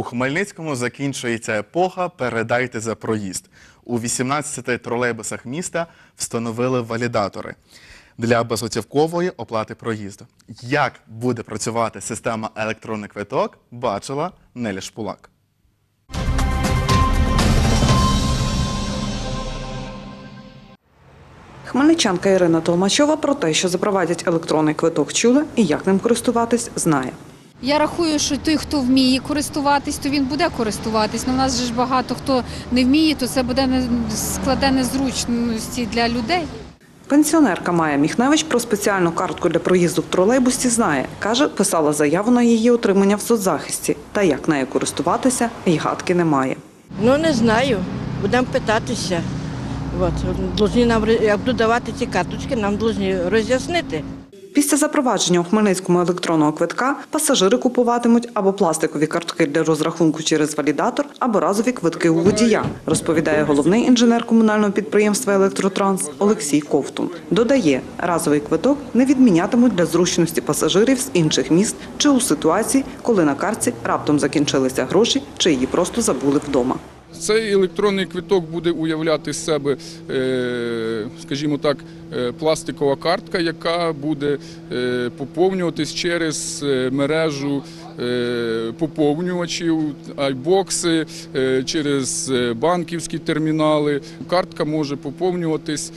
У Хмельницькому закінчується епоха Передайте за проїзд. У 18 тролейбусах міста встановили валідатори для безготівкової оплати проїзду. Як буде працювати система електронний квиток, бачила Неля Шпулак. Хмельничанка Ірина Толмачова про те, що запровадять електронний квиток чула і як ним користуватись, знає. Я рахую, що той, хто вміє користуватись, то він буде користуватись. Ну, у нас же ж багато хто не вміє, то це буде не складе незручності для людей. Пенсіонерка Майя Міхневич про спеціальну картку для проїзду в тролейбусі знає. Каже, писала заяву на її отримання в соцзахисті. Та як нею користуватися, й гадки немає. Ну не знаю. Будемо питатися. От. Должні нам, як будуть давати ці карточки, нам повинні роз'яснити. Після запровадження у Хмельницькому електронного квитка пасажири купуватимуть або пластикові картки для розрахунку через валідатор, або разові квитки у водія, розповідає головний інженер комунального підприємства Електротранс Олексій Ковтун. Додає, разовий квиток не відмінятимуть для зручності пасажирів з інших міст чи у ситуації, коли на картці раптом закінчилися гроші чи її просто забули вдома. Цей електронний квиток буде уявляти з себе, е, скажімо так, е, пластикова картка, яка буде е, поповнюватись через мережу поповнювачів, айбокси, через банківські термінали. Картка може поповнюватись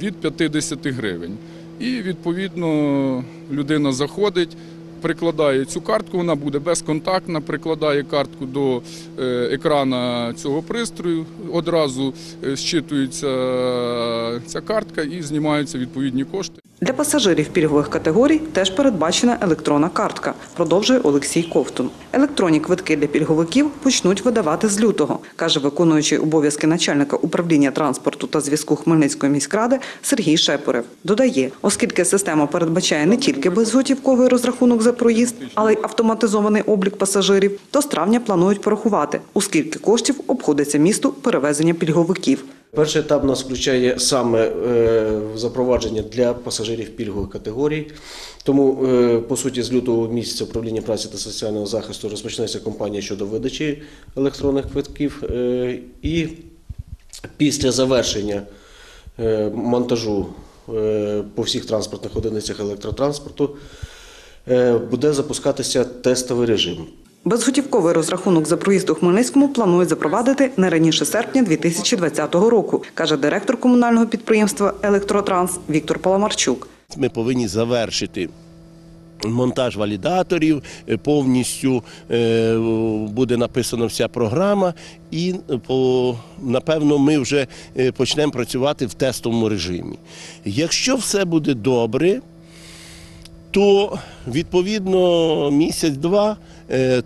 від 50 гривень. І відповідно людина заходить. Прикладає цю картку, вона буде безконтактна, прикладає картку до е, екрана цього пристрою, одразу щитується зчитується е, ця картка і знімаються відповідні кошти. Для пасажирів пільгових категорій теж передбачена електронна картка, продовжує Олексій Ковтун. Електронні квитки для пільговиків почнуть видавати з лютого, каже виконуючий обов'язки начальника управління транспорту та зв'язку Хмельницької міськради Сергій Шепорев. Додає, оскільки система передбачає не тільки безготівковий розрахунок за проїзд, але й автоматизований облік пасажирів, то з травня планують порахувати, у скільки коштів обходиться місту перевезення пільговиків. Перший етап нас включає саме е, запровадження для пасажирів пільгових категорій. Тому, е, по суті, з лютого місяця управління праці та соціального захисту розпочнеться кампанія щодо видачі електронних квитків. Е, І після завершення монтажу по всіх транспортних одиницях електротранспорту буде запускатися тестовий режим. Безготівковий розрахунок за проїзд у Хмельницькому планують запровадити не раніше серпня 2020 року, каже директор комунального підприємства Електротранс Віктор Паламарчук. Ми повинні завершити. Монтаж валідаторів е, повністю е, буде написана вся програма, і е, напевно ми вже почнемо працювати в тестовому режимі. Якщо все буде добре, то відповідно місяць-два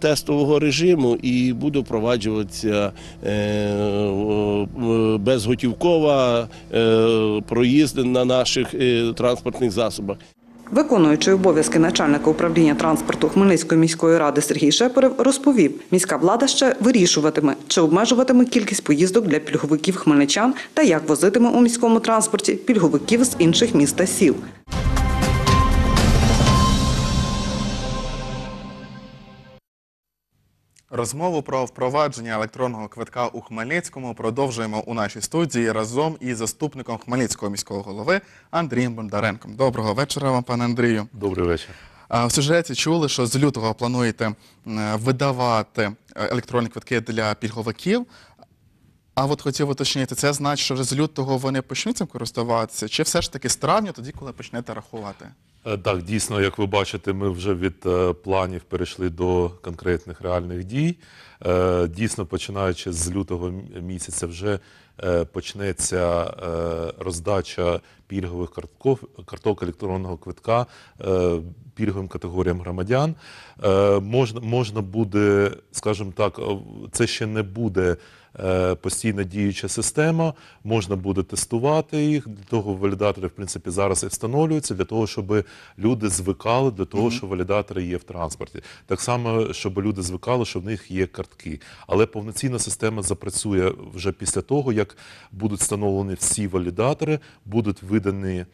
тестового режиму і буде впроваджуватися е, е, безготівкова е, проїзд на наших е, транспортних засобах. Виконуючий обов'язки начальника управління транспорту Хмельницької міської ради Сергій Шепарев розповів, міська влада ще вирішуватиме, чи обмежуватиме кількість поїздок для пільговиків хмельничан та як возитиме у міському транспорті пільговиків з інших міст та сіл. Розмову про впровадження електронного квитка у Хмельницькому продовжуємо у нашій студії разом із заступником Хмельницького міського голови Андрієм Бондаренком. Доброго вечора вам, пане Андрію. Добрий вечір. В сюжеті чули, що з лютого плануєте видавати е, електронні квитки для пільговиків. А от хотів уточнити, це значить, що вже з лютого вони почнуть цим користуватися, чи все ж таки з травня, тоді, коли почнете рахувати? Е, Так, дійсно, як ви бачите, ми вже від е, планів перейшли до конкретних реальних дій. Е, Дійсно, починаючи з лютого місяця, вже почнеться роздача пільгових картков, карток електронного квитка пільговим категоріям громадян. Можна, можна буде, скажімо так, це ще не буде постійно діюча система, можна буде тестувати їх. Для того валідатори, в принципі, зараз і встановлюються для того, щоб люди звикали до того, що валідатори є в транспорті. Так само, щоб люди звикали, що в них є картки. Але повноцінна система запрацює вже після того, як будуть встановлені всі валідатори, будуть видані.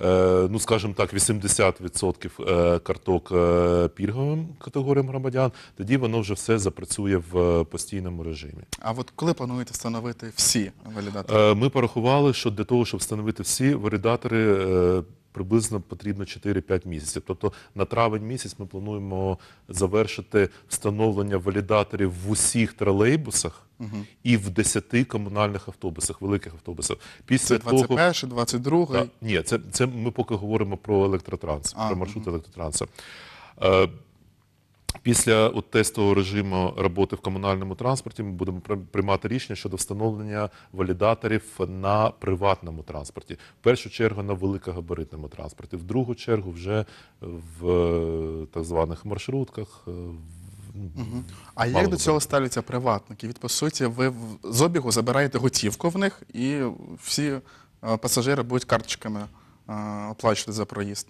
Е, ну скажімо так, 80% е, карток е, пільговим категоріям громадян, тоді воно вже все запрацює в постійному режимі. А от коли плануєте встановити всі валідатори? Ми порахували, що для того, щоб встановити всі валідатори, приблизно потрібно 4-5 місяців. Тобто на травень місяць ми плануємо завершити встановлення валідаторів в усіх тролейбусах і в 10 комунальних автобусах, великих автобусах. Після Це того 21, 22. та, ні, це, це ми поки говоримо про електротранс, А, про маршрут електротрансу. Е, Після от, тестового режиму роботи в комунальному транспорті ми будемо при- приймати рішення щодо встановлення валідаторів на приватному транспорті. В першу чергу на великогабаритному транспорті, в другу чергу вже в е, так званих маршрутках. А як до цього ставляться приватники? Від по суті, ви в- з обігу забираєте готівку в них, і всі е, пасажири будуть карточками е, оплачувати за проїзд.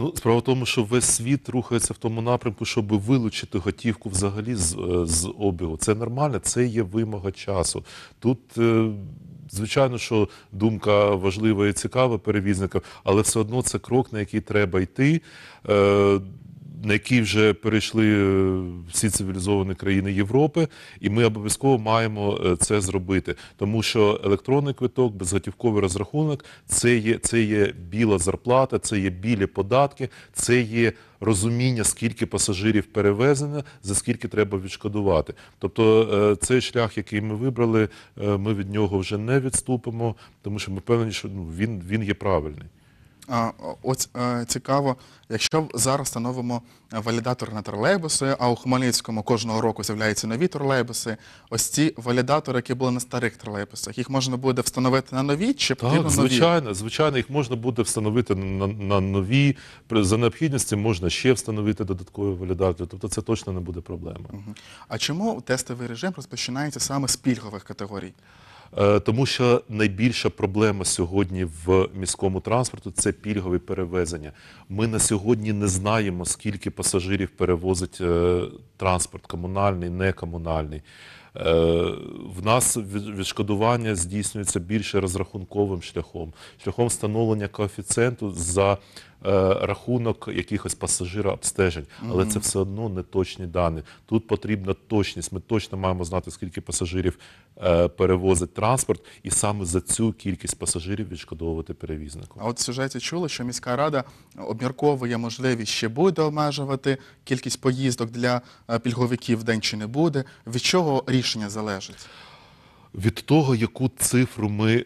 Ну, справа в тому, що весь світ рухається в тому напрямку, щоб вилучити готівку взагалі з, е, з обігу. Це нормально, це є вимога часу. Тут, е, звичайно, що думка важлива і цікава перевізникам, але все одно це крок, на який треба йти. Е, на який вже перейшли е, всі цивілізовані країни Європи, і ми обов'язково маємо е, це зробити, тому що електронний квиток, безготівковий розрахунок це є, це є біла зарплата, це є білі податки, це є розуміння, скільки пасажирів перевезено, за скільки треба відшкодувати. Тобто е, цей шлях, який ми вибрали, ми від нього вже не відступимо, тому що ми впевнені, що ну, він, він є правильний. Ось е, цікаво, якщо зараз встановимо валідатори на тролейбуси, а у Хмельницькому кожного року з'являються нові тролейбуси. Ось ці валідатори, які були на старих тролейбусах, їх можна буде встановити на нові чи потрібно Так, нові? звичайно, звичайно, їх можна буде встановити на, на нові. За необхідності можна ще встановити додаткові валідатори. Тобто це точно не буде проблема. А чому тестовий режим розпочинається саме з пільгових категорій? Е, Тому що найбільша проблема сьогодні в міському транспорту це пільгові перевезення. Ми на сьогодні не знаємо, скільки пасажирів перевозить е, транспорт комунальний, некомунальний. Е, В нас відшкодування здійснюється більше розрахунковим шляхом, шляхом встановлення коефіцієнту за рахунок якихось пасажира обстежень, але це все одно не точні дані. Тут потрібна точність. Ми точно маємо знати, скільки пасажирів е, перевозить транспорт, і саме за цю кількість пасажирів відшкодовувати перевізнику. А от в сюжеті чули, що міська рада обмірковує можливість ще буде обмежувати кількість поїздок для е, пільговиків в день чи не буде. Від чого рішення залежить? Від того, яку цифру ми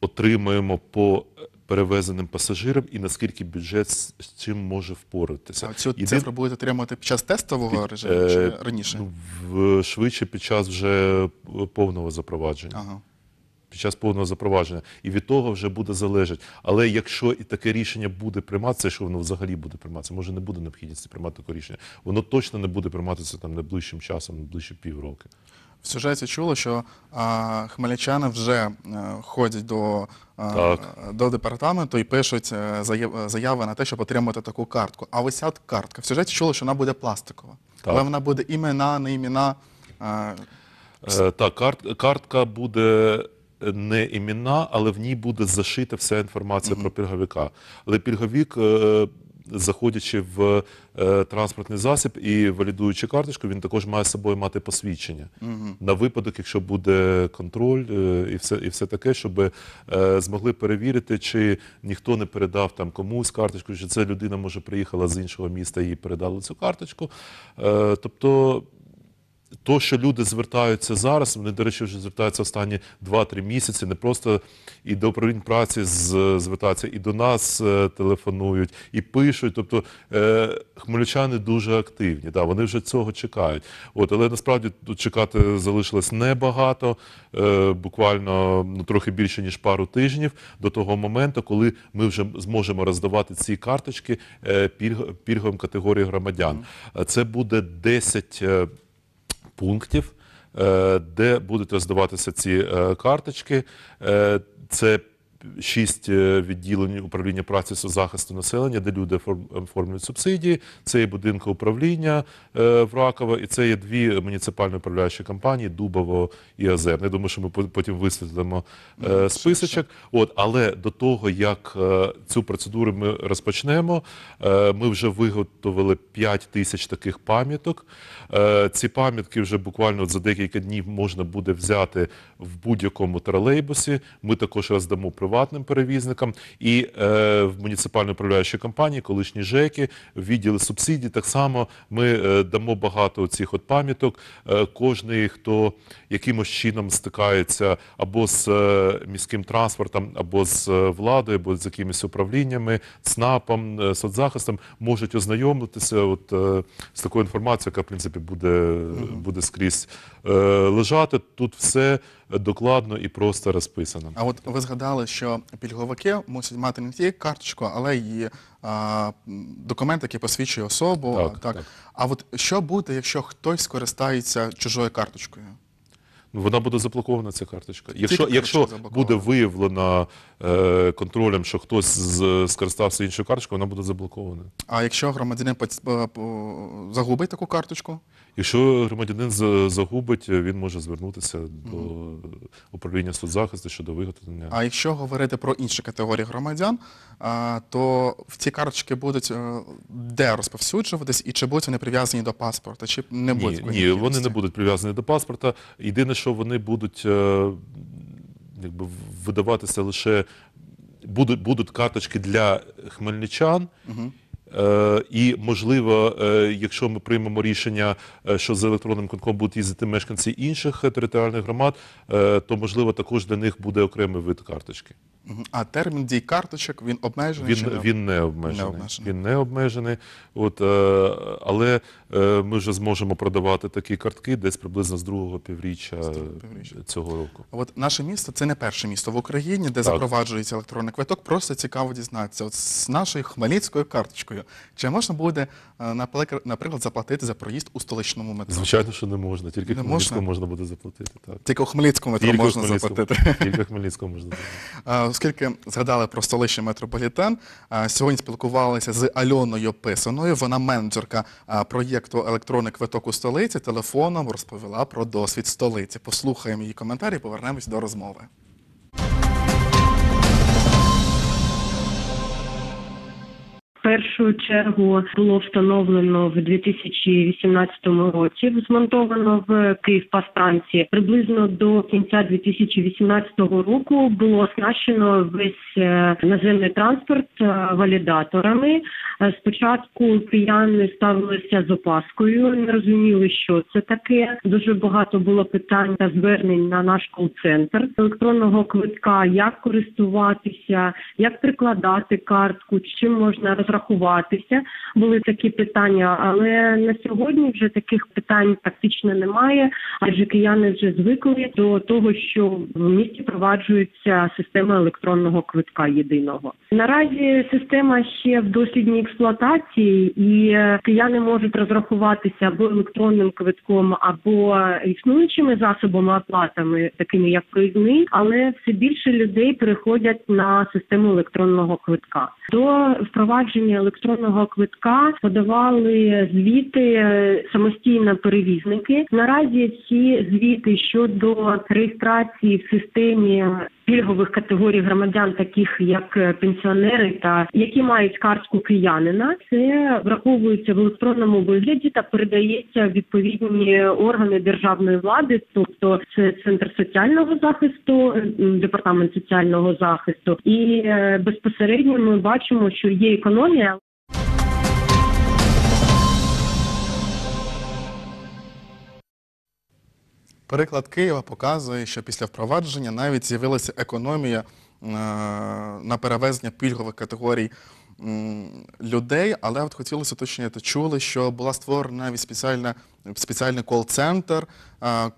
отримаємо по перевезеним пасажирам, і наскільки бюджет з чим може впоратися. А цю Єдин- цифру будете отримувати під час тестового Під- режиму е, чи раніше? Ну, в, швидше під час вже повного запровадження. Ага. Під час повного запровадження. І від того вже буде залежати. Але якщо і таке рішення буде прийматися, що воно взагалі буде прийматися, може не буде необхідності приймати таке рішення. Воно точно не буде прийматися там найближчим часом, найближчі півроки. В сюжеті чули, що а, хмельничани вже е, ходять до, а, Так. до департаменту і пишуть е, заяв- заяви на те, щоб отримати таку картку. А ось ця картка. В сюжеті чули, що вона буде пластикова. Так. Але вона буде імена, не імена. А, Е, так, карт, картка буде не імена, але в ній буде зашита вся інформація про пільговика. Але пільговік, е, заходячи в е, транспортний засіб і валідуючи карточку, він також має з собою мати посвідчення на випадок, якщо буде контроль е, і все, і все таке, щоб е, змогли перевірити, чи ніхто не передав там комусь карточку, чи ця людина може приїхала з іншого міста і їй передали цю карточку. Тобто то, що люди звертаються зараз, вони, до речі, вже звертаються останні 2-3 місяці, не просто і до управлінь праці звертаються, і до нас е, телефонують, і пишуть. Тобто е, хмельничани дуже активні, да, вони вже цього чекають. От, але насправді тут чекати залишилось небагато, е, буквально ну, трохи більше, ніж пару тижнів до того моменту, коли ми вже зможемо роздавати ці карточки пільг- пільговим категоріям громадян. Це буде 10 е, пунктів, е, де будуть роздаватися ці е, карточки. Е, Це шість е, відділень управління праці та захисту населення, де люди оформлюють субсидії. Це є будинки управління е, в Раково, і це є дві муніципальні управляючі компанії Дубово і Озерне. Я думаю, що ми потім висвітлимо е, списочок. От, але до того, як цю процедуру ми розпочнемо, ми вже виготовили 5 тисяч таких пам'яток. Ці пам'ятки вже буквально за декілька днів можна буде взяти в будь-якому тролейбусі. Ми також роздамо приватним перевізникам і е, в муніципальній управляючій компанії, колишні ЖЕКи, в відділи субсидій. Так само ми е, дамо багато цих от пам'яток. Е, Кожний, хто якимось чином стикається або з е, міським транспортом, або з е, владою, або з якимись управліннями, ЦНАПом, е, соцзахистом, можуть ознайомитися от, е, з такою інформацією, яка в принципі буде, буде скрізь е, лежати. Тут все докладно і просто розписано. А от ви згадали, що пільговики мусять мати не тільки карточку, але й а, документ, який посвідчує особу. Так, так. так. А от що буде, якщо хтось скористається чужою карточкою? Ну, Вона буде заблокована, ця карточка. Якщо, якщо буде виявлено е, контролем, що хтось з, скористався іншою карточкою, вона буде заблокована. А якщо громадянин е, загубить таку карточку? Якщо громадянин за- загубить, він може звернутися до управління соцзахисту щодо виготовлення. А якщо говорити про інші категорії громадян, то в ці карточки будуть е, де розповсюджуватись, і чи будуть вони прив'язані до паспорта, чи не будуть? Ні, ні, вони не будуть прив'язані до паспорта. Єдине, що вони будуть е, якби, видаватися лише будуть, будуть карточки для хмельничан. Е, і, можливо, е, якщо ми приймемо рішення, е, що з електронним квитком будуть їздити мешканці інших е, територіальних громад, е, то можливо також для них буде окремий вид карточки. А термін дій карточок він обмежений? чи Він, не? він не обмежений. Не обмежений. Він не обмежений. От, е, але е, ми вже зможемо продавати такі картки десь приблизно з другого півріччя, другого півріччя. цього року. От наше місто це не перше місто в Україні, де запроваджується електронний квиток. Просто цікаво дізнатися. От з нашою хмельницькою карточкою, чи можна буде, е, наприклад, наприклад, заплатити за проїзд у столичному метро? Звичайно, що не можна. Тільки Не Хмельницькому можна? можна буде заплатити. Так. Тільки у Хмельницькому метро Тільки можна Хмельницькому- заплатити. Тільки Хмельницькому можна заплатити. Оскільки згадали про столичний метрополітен, сьогодні спілкувалися з Альоною Писаною. Вона менеджерка проєкту Електронний квиток у столиці. Телефоном розповіла про досвід столиці. Послухаємо її коментарі, повернемось до розмови. Першу чергу було встановлено в 2018 році, змонтовано в Київпастанції. Приблизно до кінця 2018 року було оснащено весь е, наземний транспорт е, валідаторами. Е, Спочатку кияни ставилися з опаскою, не розуміли, що це таке. Дуже багато було питань та звернень на наш кол-центр електронного квитка, як користуватися, як прикладати картку, чим можна розрахуватися. Були такі питання, але на сьогодні вже таких питань практично немає. Адже кияни вже звикли до того, що в місті впроваджується система електронного квитка єдиного. Наразі система ще в дослідній експлуатації, і е, кияни можуть розрахуватися або електронним квитком, або існуючими засобами оплатами, такими як проїзний, але все більше людей переходять на систему електронного квитка. До впровадження електронного квитка подавали звіти е, самостійно перевізники. Наразі ці звіти щодо реєстрації в системі пільгових категорій громадян, таких як е, пенсіонери та які мають картку киянина, це враховується в електронному вигляді та передається відповідні органи державної влади, тобто це центр соціального захисту, департамент соціального захисту, і е, безпосередньо ми бачимо, що є економія. Приклад Києва показує, що після впровадження навіть з'явилася економія е, на перевезення пільгових категорій людей, але от хотілося уточнити, чули, що була створена навіть спеціальна спеціальний кол-центр,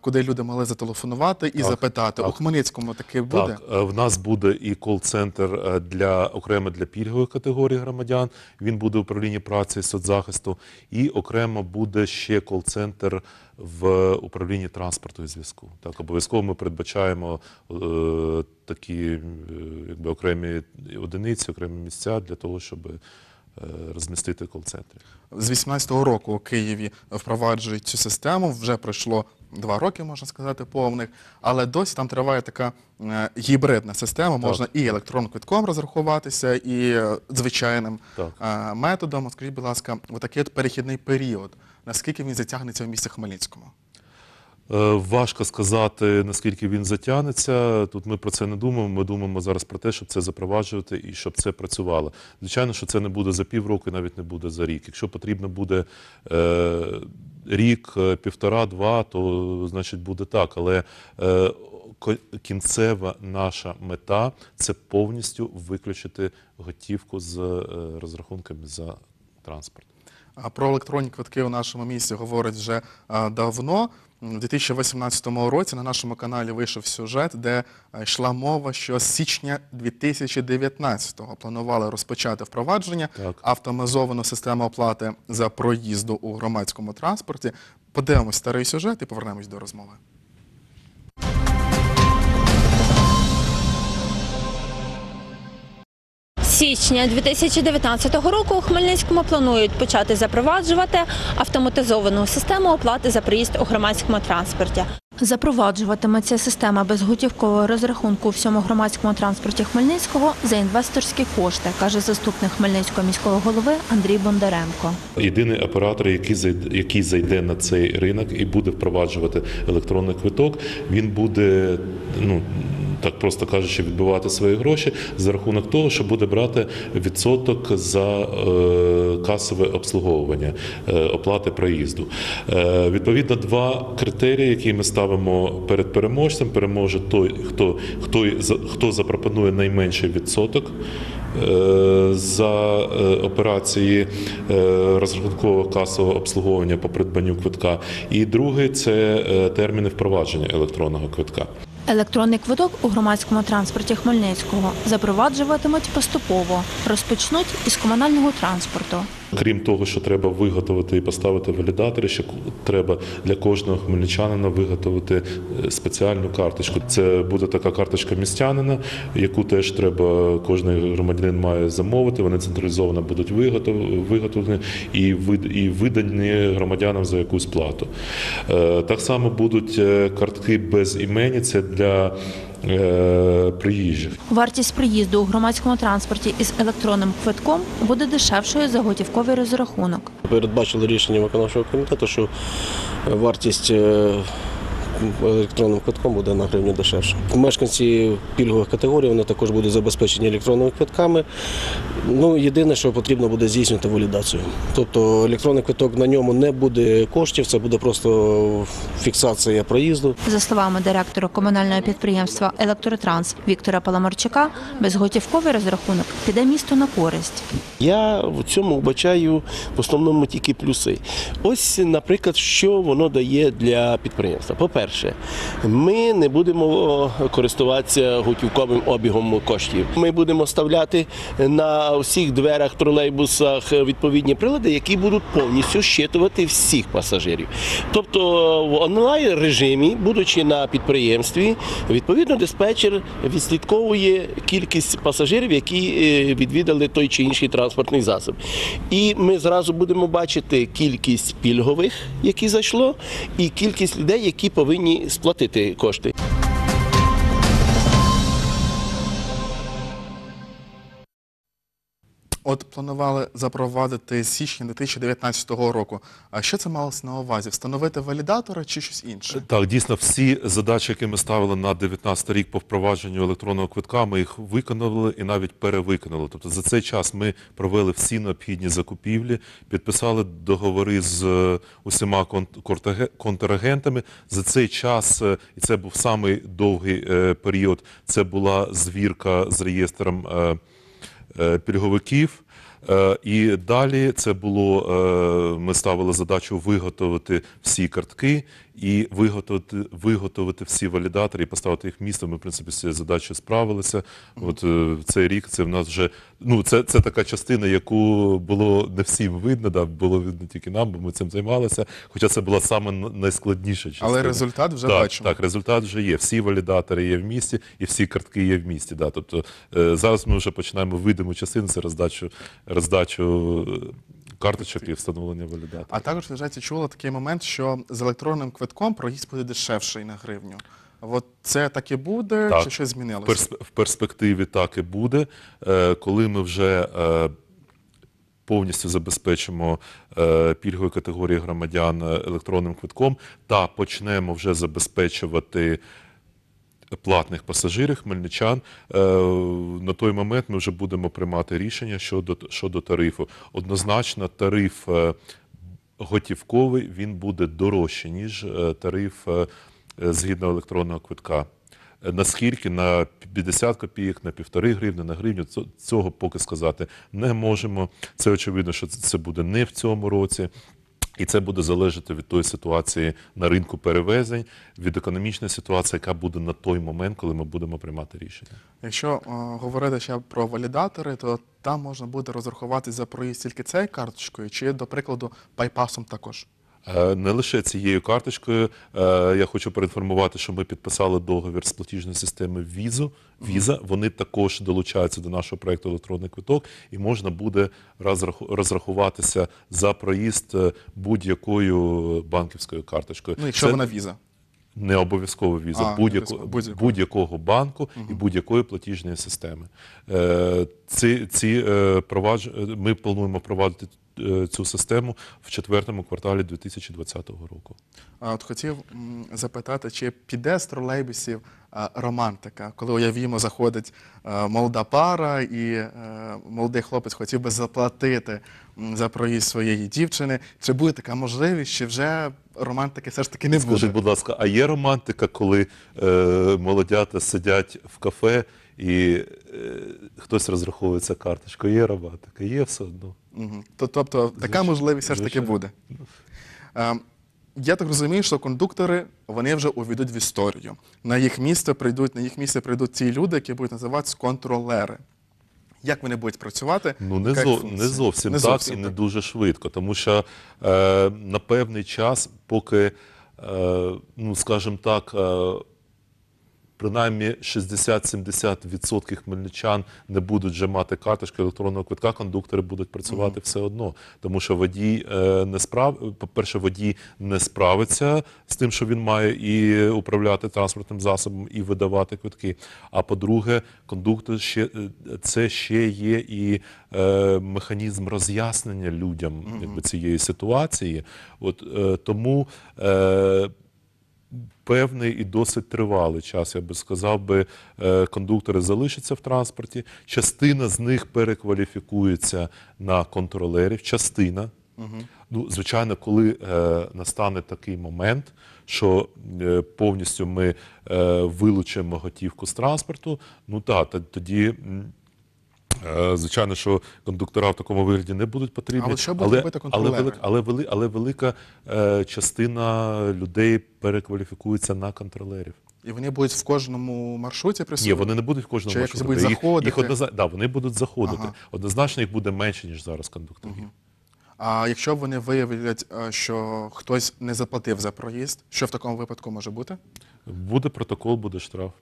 куди люди могли зателефонувати і Так, запитати. так. У Хмельницькому таке буде? Так, е, в нас буде і кол-центр е, для окремо для пільгових категорій громадян. Він буде в управлінні праці і соцзахисту, і окремо буде ще кол-центр в управлінні транспорту і зв'язку. Так, обов'язково ми передбачаємо е, такі е, якби окремі одиниці, окремі місця для того, щоб розмістити кол-центри. З 18-го року у Києві впроваджують цю систему. Вже пройшло два роки, можна сказати, повних, але досі там триває така е, гібридна система. Можна і електронним квитком розрахуватися, і е, звичайним Так. е, методом. Скажіть, будь ласка, отакий от перехідний період. Наскільки він затягнеться в місті Хмельницькому? Е, Важко сказати, наскільки він затягнеться. Тут ми про це не думаємо. Ми думаємо зараз про те, щоб це запроваджувати і щоб це працювало. Звичайно, що це не буде за півроку, і навіть не буде за рік. Якщо потрібно буде е, рік, е, півтора-два, то значить буде так. Але е, кінцева наша мета це повністю виключити готівку з е, розрахунками за транспорт. А Про електронні квитки у нашому місті говорять вже давно. У 2018 році на нашому каналі вийшов сюжет, де йшла мова, що з січня 2019-го планували розпочати впровадження Так. автоматизовану систему оплати за проїзду у громадському транспорті. Подивимось старий сюжет і повернемось до розмови. Січня 2019 року у Хмельницькому планують почати запроваджувати автоматизовану систему оплати за проїзд у громадському транспорті. Запроваджуватиметься система безготівкового розрахунку у всьому громадському транспорті Хмельницького за інвесторські кошти, каже заступник Хмельницького міського голови Андрій Бондаренко. Єдиний оператор, який зайде на цей ринок і буде впроваджувати електронний квиток, він буде, ну так просто кажучи, відбивати свої гроші за рахунок того, що буде брати відсоток за е, касове обслуговування, е, оплати проїзду. Е, відповідно, два критерії, які ми ставимо перед переможцем, переможе той, хто, хто, хто запропонує найменший відсоток. За операції розрахункового касового обслуговування по придбанню квитка. І другий це терміни впровадження електронного квитка. Електронний квиток у громадському транспорті Хмельницького запроваджуватимуть поступово. Розпочнуть із комунального транспорту. Крім того, що треба виготовити і поставити валідатори, ще треба для кожного хмельничанина виготовити е, спеціальну карточку. Це буде така карточка містянина, яку теж треба кожен громадянин має замовити. Вони централізовано будуть виготовлені і і видані громадянам за якусь плату. Е, Так само будуть е, картки без імені. Це для приїжджих. Вартість приїзду у громадському транспорті із електронним квитком буде дешевшою за готівковий розрахунок. Передбачили рішення виконавчого комітету, що вартість е, електронним квитком буде на гривню дешевше. Мешканці пільгових категорій вони також будуть забезпечені електронними квитками. Ну, єдине, що потрібно буде здійснювати валідацію. Тобто електронний квиток на ньому не буде коштів, це буде просто фіксація проїзду. За словами директора комунального підприємства Електротранс Віктора Паламарчука, безготівковий розрахунок піде місту на користь. Я в цьому вбачаю в основному тільки плюси. Ось, наприклад, що воно дає для підприємства. По-перше, ми не будемо користуватися готівковим обігом коштів. Ми будемо вставляти на всіх дверях, тролейбусах відповідні прилади, які будуть повністю щитувати всіх пасажирів. Тобто в онлайн режимі, будучи на підприємстві, відповідно диспетчер відслідковує кількість пасажирів, які е, відвідали той чи інший транспортний засіб. І ми зразу будемо бачити кількість пільгових, які зайшло, і кількість людей, які повинні сплатити кошти. От планували запровадити січня 2019 року. А що це малося на увазі? Встановити валідатори чи щось інше? Так, дійсно, всі задачі, які ми ставили на 19 рік по впровадженню електронного квитка, ми їх виконали і навіть перевиконали. Тобто за цей час ми провели всі необхідні закупівлі, підписали договори з е, усіма кон- контрагентами. За цей час, е, і це був самий довгий е, період, це була звірка з реєстром. Е, пільговиків. Е, І далі це було, е, ми ставили задачу виготовити всі картки і виготовити, виготовити всі валідатори і поставити їх в місто. Ми, в принципі, з цією задачею справилися. От е, цей рік це в нас вже, ну, це, це така частина, яку було не всім видно, да, було видно тільки нам, бо ми цим займалися. Хоча це була саме найскладніша частина. Але результат вже так, бачимо. Так, результат вже є. Всі валідатори є в місті, і всі картки є в місті. Да. Тобто зараз ми вже починаємо видиму частину, це роздачу, роздачу е, карточок і встановлення валідатора. А також вважається, чула такий момент, що з електронним квитком проїзд буде дешевший на гривню. От це так і буде, Так. чи щось змінилося? персп- в перспективі так і буде, Е, коли ми вже е, повністю забезпечимо е, пільгові категорії громадян е, електронним квитком та почнемо вже забезпечувати платних пасажирів, хмельничан. Е, На той момент ми вже будемо приймати рішення щодо, щодо тарифу. Однозначно, тариф е, готівковий він буде дорожче, ніж е, тариф згідно електронного квитка. Наскільки на 50 копійок, на півтори гривни, на гривню, цього поки сказати не можемо. Це очевидно, що це буде не в цьому році. І це буде залежати від тої ситуації на ринку перевезень, від економічної ситуації, яка буде на той момент, коли ми будемо приймати рішення. Якщо о, говорити ще про валідатори, то там можна буде розрахуватися за проїзд тільки цією карточкою, чи, до прикладу, байпасом також. Е, Не лише цією карточкою. Е, Я хочу проінформувати, що ми підписали договір з платіжної системи Візу. Віза. Вони також долучаються до нашого проєкту електронний квиток, і можна буде розрахуватися за проїзд е, будь-якою банківською карточкою. Ну, якщо Це вона віза. не обов'язково віза будь-якого банку і будь-якої платіжної системи. Ці, ці провадж... ми плануємо провадити цю систему в четвертому кварталі 2020 року. А От хотів запитати, чи піде з тролейбусів романтика, коли уявімо, заходить е, молода пара, і е, молодий хлопець хотів би заплатити за проїзд своєї дівчини. Чи буде така можливість, чи вже романтики все ж таки не Скажіть, буде? будь ласка, а є романтика, коли е, молодята сидять в кафе і е, хтось розраховується карточкою? Є романтика, є все одно. То- Тобто така Звичайно. можливість все ж таки Звичайно. буде. Е, Я так розумію, що кондуктори вони вже увійдуть в історію. На їх місце прийдуть, на їх місце прийдуть ті люди, які будуть називатися контролери. Як вони будуть працювати? Ну, не, Яка їх зо, функція? не зовсім Не так зовсім і не дуже швидко, тому що е, на певний час, поки, е, ну, скажімо так, е, принаймні 60-70% хмельничан не будуть вже мати карточки електронного квитка, кондуктори будуть працювати все одно. Тому що водій е, не справ... по-перше, водій не справиться з тим, що він має і управляти транспортним засобом, і видавати квитки. А по-друге, кондуктор ще е, це ще є і е, механізм роз'яснення людям якби, цієї ситуації. От е, тому. Е, певний і досить тривалий час, я би сказав би, е, кондуктори залишаться в транспорті. Частина з них перекваліфікується на контролерів. Частина. Ну, звичайно, коли е, настане такий момент, що е, повністю ми е, вилучимо готівку з транспорту, ну так, тоді. Е, Звичайно, що кондуктора в такому вигляді не будуть потрібні, Але що будуть але, робити але, контролери? але, вели, але велика е, частина людей перекваліфікується на контролерів. І вони будуть в кожному маршруті присутні? Ні, вони не будуть в кожному Чи маршруті. будуть Їх- заходити? Їх однозна... да, вони будуть заходити. Ага. Однозначно їх буде менше, ніж зараз кондукторів. А якщо вони виявлять, е, що хтось не заплатив за проїзд, що в такому випадку може бути? Буде протокол, буде штраф.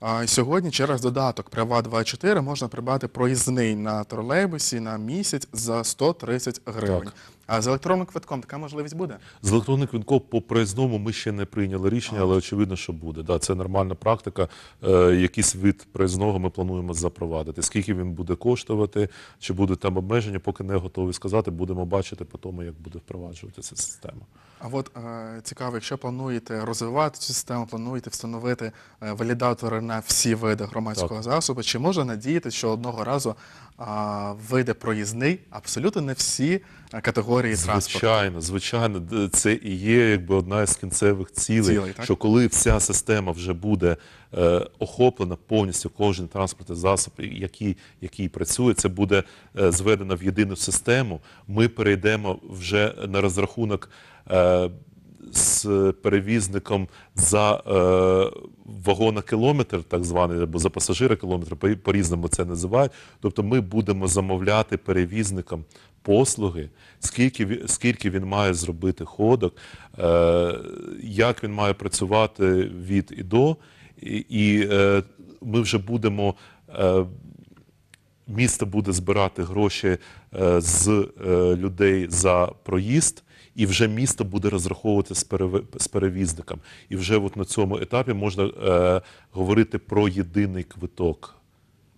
А сьогодні через додаток Права 24 можна придбати проїзний на тролейбусі на місяць за 130 гривень. Так. А з електронним квитком така можливість буде? З електронним квитком по проїзному ми ще не прийняли рішення, але очевидно, що буде. Да, це нормальна практика. Е, якийсь вид проїзного ми плануємо запровадити. Скільки він буде коштувати, чи будуть там обмеження, поки не готові сказати. Будемо бачити по тому, як буде впроваджуватися система. А от е, цікаво, якщо плануєте розвивати цю систему, плануєте встановити е, валідатори на всі види громадського засобу, чи можна надіятися, що одного разу а, вийде проїзний абсолютно не всі е, категорії транспорту. Звичайно, звичайно, це і є якби одна з кінцевих цілей, Цілей, що коли вся система вже буде е, охоплена повністю, кожен транспортний засіб, який, який працює, це буде е, зведено в єдину систему. Ми перейдемо вже на розрахунок. Е, з перевізником за е, вагонокілометр, так званий, або за пасажира кілометр, по- по-різному це називають. Тобто ми будемо замовляти перевізникам послуги, скільки, скільки він має зробити ходок, е, як він має працювати від і до, і, і е, ми вже будемо. Е, місто буде збирати гроші е, з е, людей за проїзд, і вже місто буде розраховувати з, перевізником. І вже от на цьому етапі можна е, говорити про єдиний квиток.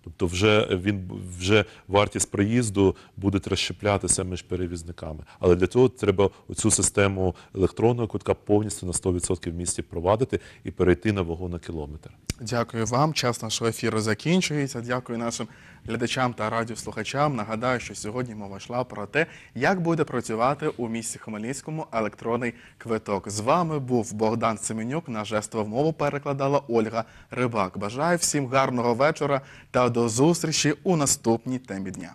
Тобто вже він вже вартість проїзду буде розщеплятися між перевізниками. Але для цього треба цю систему електронного квитка повністю на 100% в місті впровадити і перейти на вагонокілометр. Дякую вам. Час нашого ефіру закінчується. Дякую нашим глядачам та радіослухачам. Нагадаю, що сьогодні мова йшла про те, як буде працювати у місті Хмельницькому електронний квиток. З вами був Богдан Семенюк. На жестову мову перекладала Ольга Рибак. Бажаю всім гарного вечора та до зустрічі у наступній темі дня.